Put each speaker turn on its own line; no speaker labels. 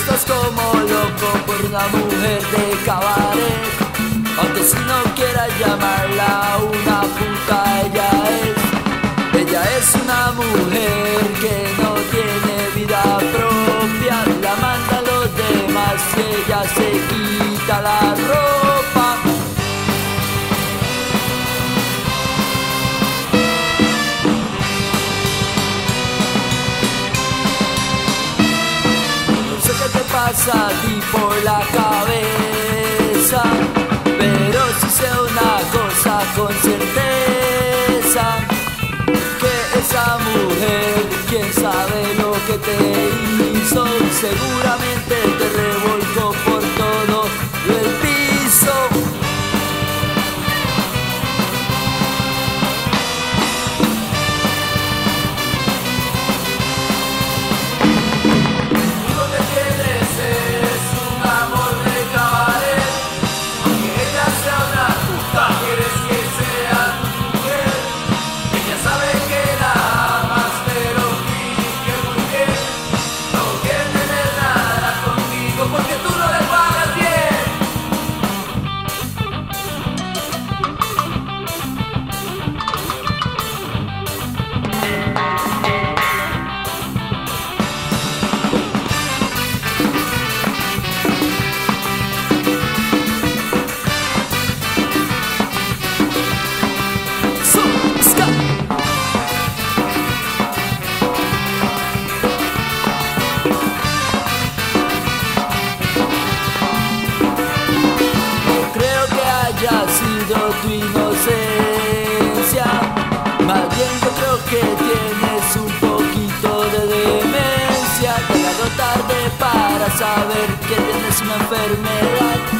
estás como loco por una mujer de cabaret. Aunque si no quieras llamarla una puta, ella es. Ella es una mujer que no tiene vida propia. La manda a los demás y ella se pasa a ti por la cabeza, pero si sé una cosa con certeza, que esa mujer, quién sabe lo que te hizo, seguramente que tienes un poquito de demencia. Llegado tarde para saber que tienes una enfermedad.